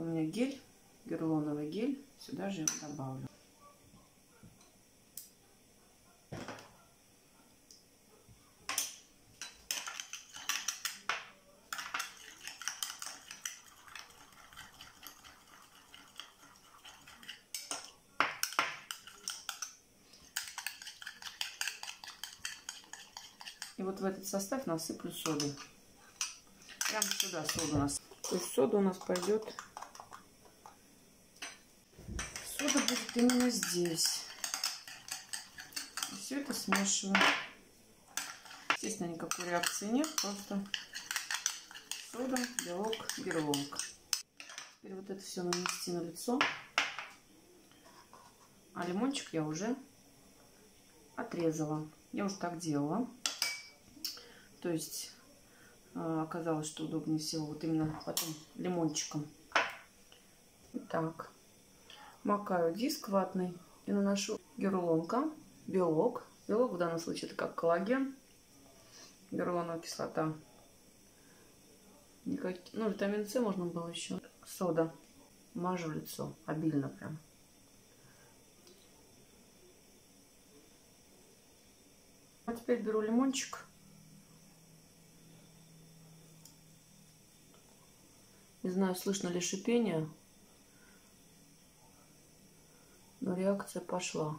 у меня гель, гирлоновый гель. Сюда же его добавлю. И вот в этот состав насыплю соду. Прямо сюда соду нас. То есть сода у нас пойдет. Сода будет именно здесь. Все это смешиваю. Естественно, никакой реакции нет. Просто сода, белок, гирлонг. Теперь вот это все нанести на лицо. А лимончик я уже отрезала. Я уже так делала. То есть э, оказалось, что удобнее всего вот именно потом лимончиком. Так, макаю диск ватный и наношу гирлонка, белок. Белок в данном случае это как коллаген, гирлоновая кислота. Никак... Ну, витамин С можно было еще. Сода. Мажу лицо обильно прям. А теперь беру лимончик Не знаю, слышно ли шипение, но реакция пошла.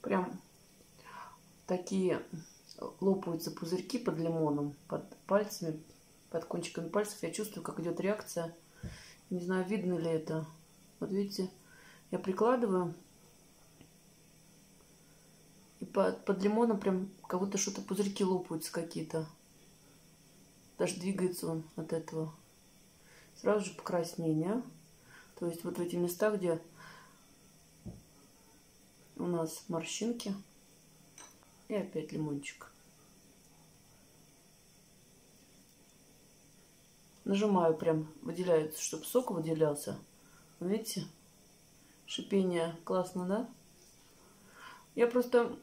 Прям такие лопаются пузырьки под лимоном, под пальцами, под кончиками пальцев. Я чувствую, как идет реакция. Не знаю, видно ли это. Вот видите, я прикладываю. И под, под лимоном прям как будто что-то пузырьки лопаются какие-то. Даже двигается он от этого. Сразу же покраснение. То есть вот в эти места, где у нас морщинки. И опять лимончик. Нажимаю прям, выделяется, чтобы сок выделялся. Видите? Шипение классно, да? Я просто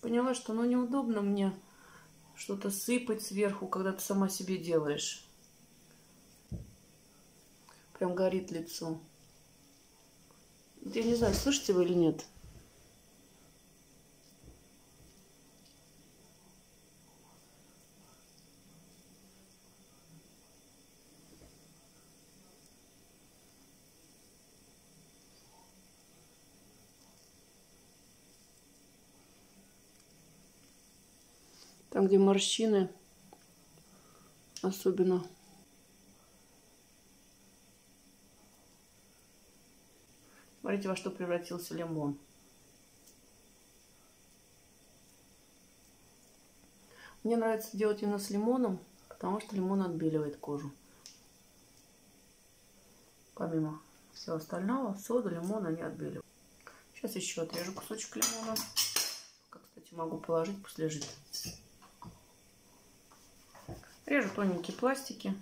поняла, что оно неудобно мне что-то сыпать сверху, когда ты сама себе делаешь. Прям горит лицо. Я не знаю, слышите вы или нет. Там, где морщины, особенно. Смотрите, во что превратился лимон. Мне нравится делать именно с лимоном, потому что лимон отбеливает кожу. Помимо всего остального, сода, лимон они отбеливают. Сейчас еще отрежу кусочек лимона. Как, кстати, могу положить, пусть лежит. Режу тоненькие пластики.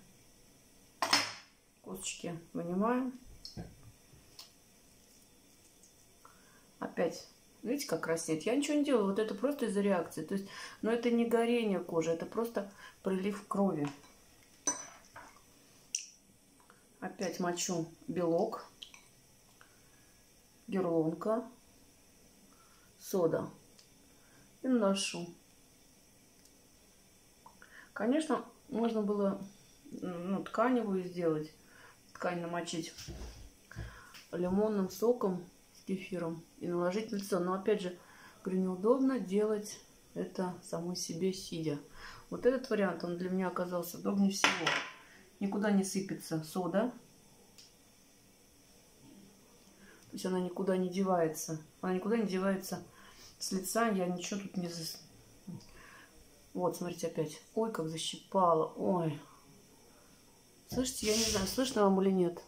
Косточки вынимаю. Опять. Видите, как краснеет? Я ничего не делаю. Вот это просто из-за реакции. То есть, но это не горение кожи. Это просто прилив крови. Опять мочу белок. Герлонка. Сода. И наношу. Конечно, можно было ну, тканевую сделать, ткань намочить лимонным соком кефиром и наложить на лицо. Но опять же, говорю, неудобно делать это самой себе сидя. Вот этот вариант, он для меня оказался удобнее всего. Никуда не сыпется сода. То есть она никуда не девается. Она никуда не девается с лица. Я ничего тут не, вот, смотрите, опять. Ой, как защипало. Ой. Слышите, я не знаю, слышно вам или нет.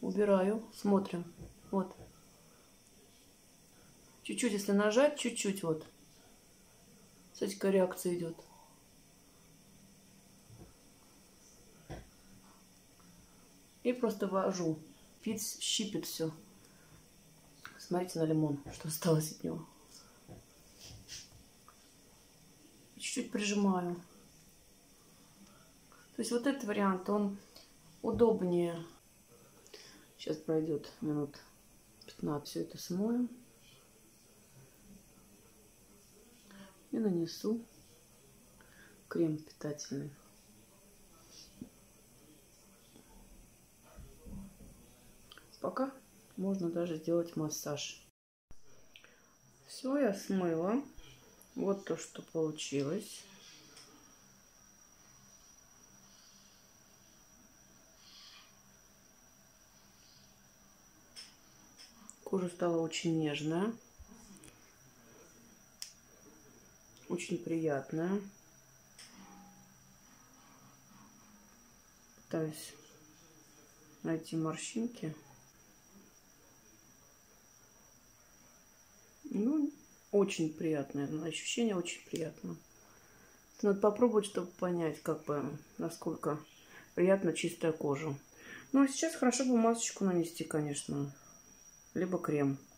Убираю. Смотрим. Вот. Чуть-чуть, если нажать, чуть-чуть вот. Смотрите, какая реакция идет. И просто вожу. Фиц щипит все. Смотрите на лимон, что осталось от него. чуть-чуть прижимаю. То есть вот этот вариант, он удобнее. Сейчас пройдет минут 15, все это смою. И нанесу крем питательный. Пока можно даже сделать массаж. Все, я смыла. Вот то, что получилось. Кожа стала очень нежная. Очень приятная. Пытаюсь найти морщинки. Ну, очень приятное. Ощущение очень приятно. Надо попробовать, чтобы понять, как бы, насколько приятна чистая кожа. Ну, а сейчас хорошо бы масочку нанести, конечно. Либо крем.